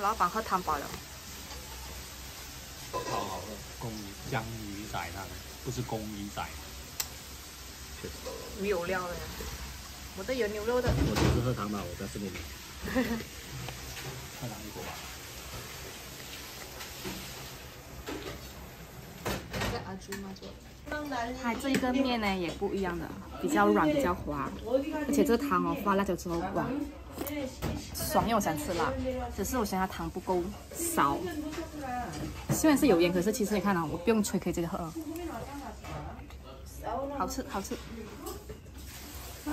老板喝汤饱了。超好喝，公江鱼仔汤，不是公鱼仔。没有料的，我这有牛肉的。我只是喝汤吧，我在视频里。快拿一锅吧。在阿朱妈做的。它这一个面呢也不一样的，比较软，比较滑，而且这个汤哦，放辣椒之后哇，爽！因为我喜欢吃辣，只是我嫌它糖不够少。虽然是有盐，可是其实你看啊，我不用吹可以直接喝，好吃好吃。嗯，